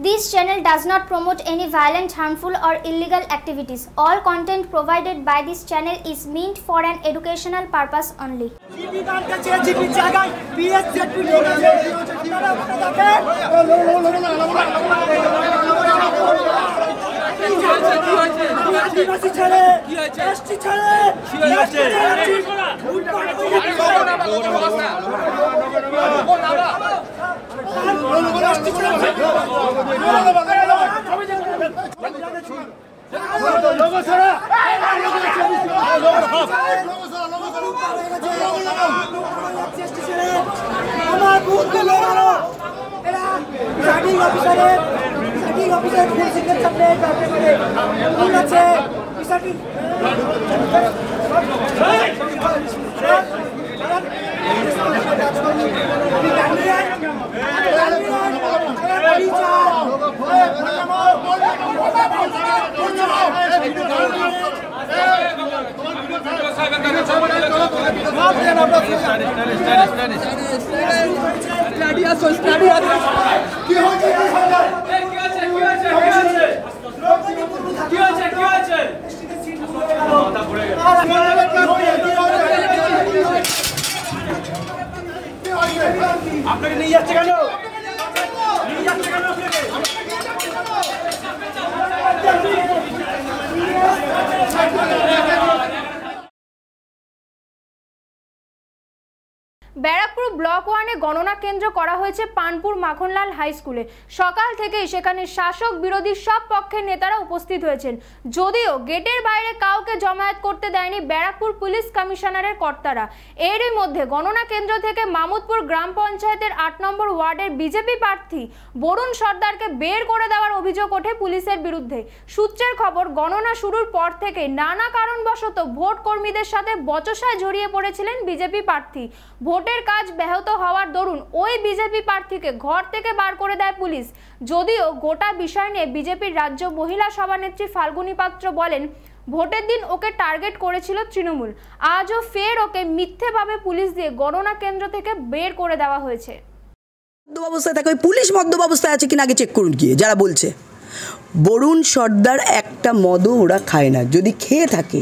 This channel does not promote any violent, harmful, or illegal activities. All content provided by this channel is meant for an educational purpose only. আমার লড়ানো এরা sorting অফিসারের sorting অফিসারের ফুল signature সামনে ব্যাপারে ফুল আছে Stadium, stadium, stadium, stadium, stadium, stadium, আপনাকে নিয়ে যাচ্ছে কেন নিয়ে যাচ্ছে কেন আপনাকে ব্যারাকপুর ব্লক ওয়ানে গণনা কেন্দ্র করা হয়েছে পানপুর মাখনলাল হাই স্কুলে। সকাল থেকেই সেখানে শাসক বিরোধী সব পক্ষের নেতারা উপস্থিত হয়েছেন। যদিও গেটের বাইরে কাউকে জমায়েত করতে দেয়নি ব্যারাকপুর পুলিশ কমিশনারের কর্তারা। এরই মধ্যে গণনা কেন্দ্র থেকে মামুদপুর গ্রাম পঞ্চায়েতের আট নম্বর ওয়ার্ডের বিজেপি প্রার্থী বরুণ সর্দারকে বের করে দেওয়ার অভিযোগ ওঠে পুলিশের বিরুদ্ধে। সূত্রের খবর, গণনা শুরুর পর থেকে নানা কারণবশত ভোট কর্মীদের সাথে বচসায় জড়িয়ে পড়েছিলেন বিজেপি প্রার্থী। ভোটের কাজ ব্যাহত হওয়ার দরুন ওই বিজেপি প্রার্থীকে ঘর থেকে বার করে দেয় পুলিশ। যদিও গোটা বিষয় নিয়ে বিজেপির রাজ্য মহিলা সভানেত্রী ফাল্গুনী পাত্র বলেন, ভোটের দিন ওকে টার্গেট করেছিল তৃণমূল। আজও ফের ওকে মিথ্যেভাবে পুলিশ দিয়ে গণনা কেন্দ্র থেকে বের করে দেওয়া হয়েছে। অবস্থায় থাকে। ওই পুলিশ মদ্যপ অবস্থায় আছে কিনা আগে চেক করুন গিয়ে, যারা বলছে। বরুণ সর্দার একটা মদও ওরা খায় না। যদি খেয়ে থাকে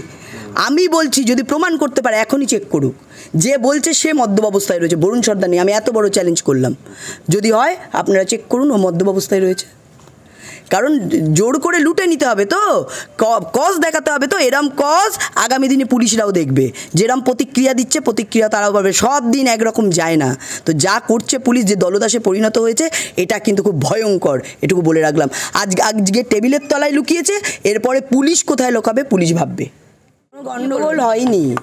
আমি বলছি, যদি প্রমাণ করতে পারে, এখনই চেক করুক। যে বলছে, সে মদ্যপ অবস্থায় রয়েছে। বরুণ সর্দার নেই আমি এত বড় চ্যালেঞ্জ করলাম। যদি হয়, আপনারা চেক করুন, ও মদ্যপ অবস্থায় রয়েছে। কারণ জোর করে লুটে নিতে হবে তো। কজ দেখাতে হবে তো। এরম কজ আগামী দিনে পুলিশরাও দেখবে। যেরম প্রতিক্রিয়া দিচ্ছে, প্রতিক্রিয়া তারাও পাবে। সব দিন একরকম যায় না। তো যা করছে পুলিশ, যে দলদাসে পরিণত হয়েছে, এটা কিন্তু খুব ভয়ঙ্কর। এটুকু বলে রাখলাম। আজ, আজকে টেবিলের তলায় লুকিয়েছে, এরপরে পুলিশ কোথায় লোকাবে, পুলিশ ভাববে। কোনো গণ্ডগোল হয়নি।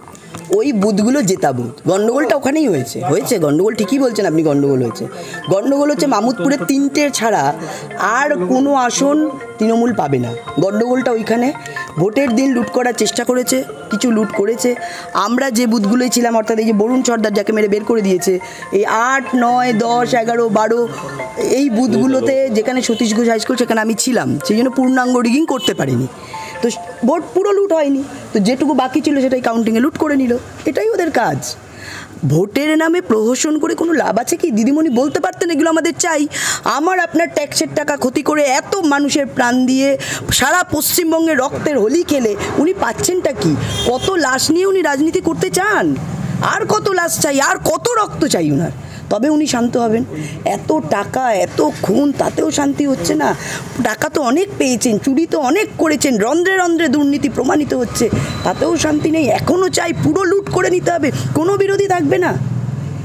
ওই বুথগুলো জেতা বুথ। গণ্ডগোলটা ওখানেই হয়েছে। হয়েছে গন্ডগোল, ঠিকই বলছেন আপনি গন্ডগোল হয়েছে। গন্ডগোল হচ্ছে মামুদপুরের তিনটে ছাড়া আর কোনো আসন তৃণমূল পাবে না। গণ্ডগোলটা ওইখানে। ভোটের দিন লুট করার চেষ্টা করেছে, কিছু লুট করেছে। আমরা যে বুথগুলোই ছিলাম, অর্থাৎ এই যে বরুণ সর্দার যাকে মেরে বের করে দিয়েছে, এই আট, নয়, দশ, এগারো, বারো, এই বুথগুলোতে যেখানে সতীশ ঘোষ হাই স্কুল, সেখানে আমি ছিলাম। সেই জন্য পূর্ণাঙ্গ রিগিং করতে পারিনি। তো ভোট পুরো লুট হয়নি। তো যেটুকু বাকি ছিল সেটাই কাউন্টিংয়ে লুট করে নিল। এটাই ওদের কাজ। ভোটের নামে প্রহসন করে কোনো লাভ আছে কি? দিদিমণি বলতে পারতেন এগুলো আমাদের চাই। আমার আপনার ট্যাক্সের টাকা ক্ষতি করে এত মানুষের প্রাণ দিয়ে সারা পশ্চিমবঙ্গে রক্তের হোলি খেলে, উনি পাচ্ছেনটা কি? কত লাশ নিয়ে উনি রাজনীতি করতে চান? আর কত লাশ চাই? আর কত রক্ত চাই ওনার তবে উনি শান্ত হবেন। এত টাকা, এত খুন, তাতেও শান্তি হচ্ছে না। টাকা তো অনেক পেয়েছেন, চুরি তো অনেক করেছেন, রন্ধ্রে রন্ধ্রে দুর্নীতি প্রমাণিত হচ্ছে। তাতেও শান্তি নেই। এখনও চাই পুরো লুট করে নিতে হবে। কোনো বিরোধী থাকবে না।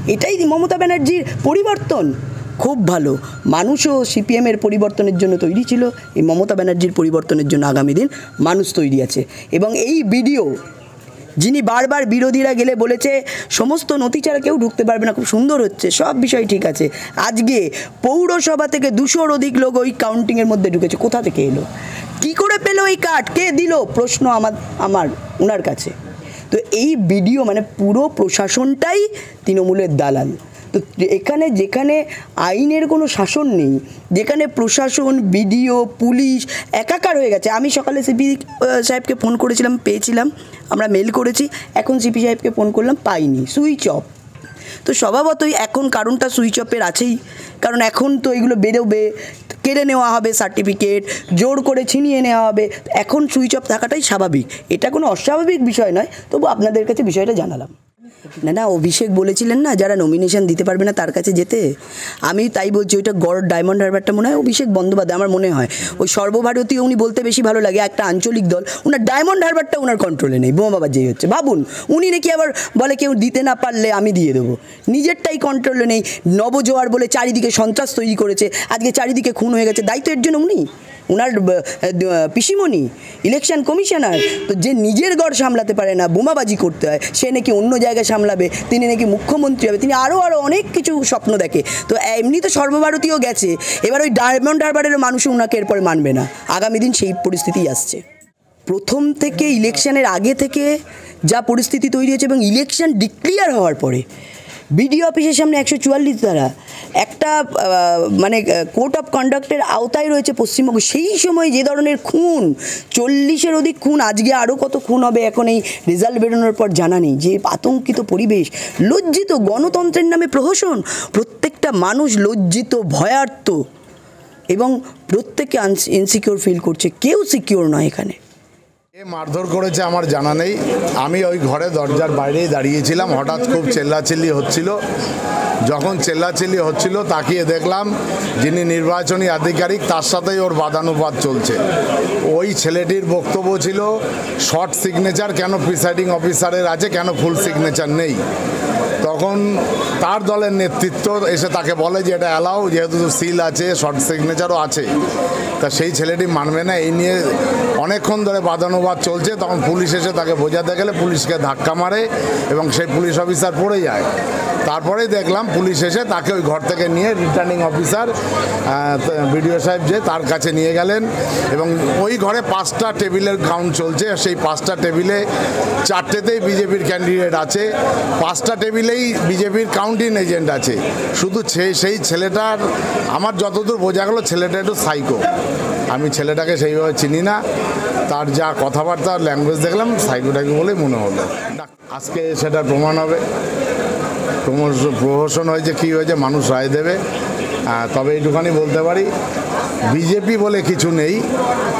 এটাই মমতা ব্যানার্জির পরিবর্তন। খুব ভালো। মানুষও সিপিএমের পরিবর্তনের জন্য তৈরি ছিল। এই মমতা ব্যানার্জির পরিবর্তনের জন্য আগামী দিন মানুষ তৈরি আছে। এবং এই ভিডিও যিনি বারবার বিরোধীরা গেলে বলেছে, সমস্ত নথি ছাড়া কেউ ঢুকতে পারবে না। খুব সুন্দর হচ্ছে, সব বিষয় ঠিক আছে। আজকে পৌরসভা থেকে দুশোর অধিক লোক ওই কাউন্টিংয়ের মধ্যে ঢুকেছে। কোথা থেকে এলো? কি করে পেল এই কার্ড কে দিল? প্রশ্ন আমার আমার ওনার কাছে। তো এই ভিডিও মানে পুরো প্রশাসনটাই তৃণমূলের দালাল। তো এখানে, যেখানে আইনের কোনো শাসন নেই, যেখানে প্রশাসন, বিডিও, পুলিশ একাকার হয়ে গেছে, আমি সকালে সিপি সাহেবকে ফোন করেছিলাম, পেয়েছিলাম। আমরা মেল করেছি, এখন সিপি সাহেবকে ফোন করলাম, পাইনি সুইচ অফ তো স্বভাবতই এখন কারণটা সুইচ অফের আছেই, কারণ এখন তো এগুলো বেরোবে, কেড়ে নেওয়া হবে সার্টিফিকেট জোর করে ছিনিয়ে নেওয়া হবে, এখন সুইচ অফ থাকাটাই স্বাভাবিক। এটা কোনো অস্বাভাবিক বিষয় নয়, তবু আপনাদের কাছে বিষয়টা জানালাম। না না, অভিষেক বলেছিলেন না, যারা নমিনেশন দিতে পারবে না তার কাছে যেতে? আমি তাই বলছি, ওইটা গড় ডায়মন্ড হারবারটা মনে হয় অভিষেক বন্দ্যোপাধ্যায়, আমার মনে হয়। ওই সর্বভারতীয় উনি বলতে বেশি ভালো লাগে, একটা আঞ্চলিক দল, ওনার ডায়মন্ড হারবারটা ওনার কন্ট্রোলে নেই, বোমা বাবার যেই হচ্ছে। ভাবুন, উনি নাকি আবার বলে কেউ দিতে না পারলে আমি দিয়ে দেবো। নিজেরটাই কন্ট্রোলে নেই, নবজোয়ার বলে চারিদিকে সন্ত্রাস তৈরি করেছে, আজকে চারিদিকে খুন হয়ে গেছে, দায়িত্ব এর জন্য উনি? ওনার পিসিমণি ইলেকশন কমিশনার তো যে নিজের গড় সামলাতে পারে না, বোমাবাজি করতে হয়, সে নাকি অন্য জায়গায় সামলাবে। তিনি নাকি মুখ্যমন্ত্রী হবে। তিনি আরও আরও অনেক কিছু স্বপ্ন দেখে। তো এমনি তো সর্বভারতীয় গেছে। এবার ওই ডায়মন্ড হারবারের মানুষ ওনাকে এরপরে মানবে না। আগামী দিন সেই পরিস্থিতি আসছে। প্রথম থেকে ইলেকশনের আগে থেকে যা পরিস্থিতি তৈরি হয়েছে এবং ইলেকশন ডিক্লিয়ার হওয়ার পরে বিডিও অফিসের সামনে একশো চুয়াল্লিশ ধারা। একটা মানে কোর্ট অফ কন্ডাক্টের আওতায় রয়েছে পশ্চিমবঙ্গ। সেই সময় যে ধরনের খুন, চল্লিশের অধিক খুন, আজকে আরও কত খুন হবে এখন এই রেজাল্ট বেরোনোর পর জানা নেই। যে আতঙ্কিত পরিবেশ, লজ্জিত গণতন্ত্রের নামে প্রহসন, প্রত্যেকটা মানুষ লজ্জিত, ভয়ার্ত এবং প্রত্যেকে ইনসিকিওর ফিল করছে। কেউ সিকিওর নয় এখানে। এ মারধর করেছে আমার জানা নেই। আমি ওই ঘরে দরজার বাইরেই দাঁড়িয়েছিলাম, হঠাৎ খুব চেল্লাচিল্লি হচ্ছিল। যখন চেল্লাচিল্লি হচ্ছিল, তাকিয়ে দেখলাম যিনি নির্বাচনী আধিকারিক, তার সাথেই ওর বাদানুবাদ চলছে। ওই ছেলেটির বক্তব্য ছিল, শর্ট সিগনেচার কেন প্রিসাইডিং অফিসারের আছে, কেন ফুল সিগনেচার নেই? তখন তার দলের নেতৃত্ব এসে তাকে বলে যে এটা অ্যালাউ, যেহেতু সিল আছে, শর্ট সিগনেচারও আছে। তা সেই ছেলেটি মানবে না, এই নিয়ে অনেকক্ষণ ধরে বাদানুবাদ চলছে। তখন পুলিশ এসে তাকে বোঝাতে গেলে পুলিশকে ধাক্কা মারে এবং সেই পুলিশ অফিসার পড়ে যায়। তারপরেই দেখলাম পুলিশ এসে তাকে ওই ঘর থেকে নিয়ে রিটার্নিং অফিসার বিডিও সাহেব যে তার কাছে নিয়ে গেলেন এবং ওই ঘরে পাঁচটা টেবিলের কাউন্ট চলছে। সেই পাঁচটা টেবিলে চারটেতেই বিজেপির ক্যান্ডিডেট আছে। পাঁচটা টেবিলেই বিজেপির কাউন্টিং এজেন্ট আছে। শুধু সেই ছেলেটার, আমার যতদূর বোঝা গেল, ছেলেটা একটু সাইকো আমি ছেলেটাকে সেইভাবে চিনি না। তার যা কথাবার্তা ল্যাঙ্গুয়েজ দেখলাম সাইকোটাকে বলেই মনে হলো। আজকে সেটা প্রমাণ হবে। প্রমোশন প্রহসন হয়েছে, কী হয়েছে, মানুষ রায় দেবে। তবে এইটুখানি বলতে পারি বিজেপি বলে কিছু নেই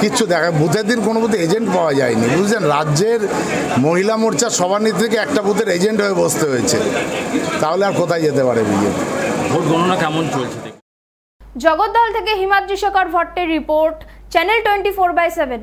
কিচ্ছু দেখা বুথের দিন কোনো বুথে এজেন্ট পাওয়া যায়নি বুঝলেন? রাজ্যের মহিলা মোর্চার সভানেত্রীকে একটা বুথের এজেন্ট হয়ে বসতে হয়েছে তাহলে আর কোথায় যেতে পারে বিজেপি? ভোট গণনা কেমন চলছে দেখুন। জগদ্দল থেকে Himadri Shekhar ভট্টের report channel twenty four by seven.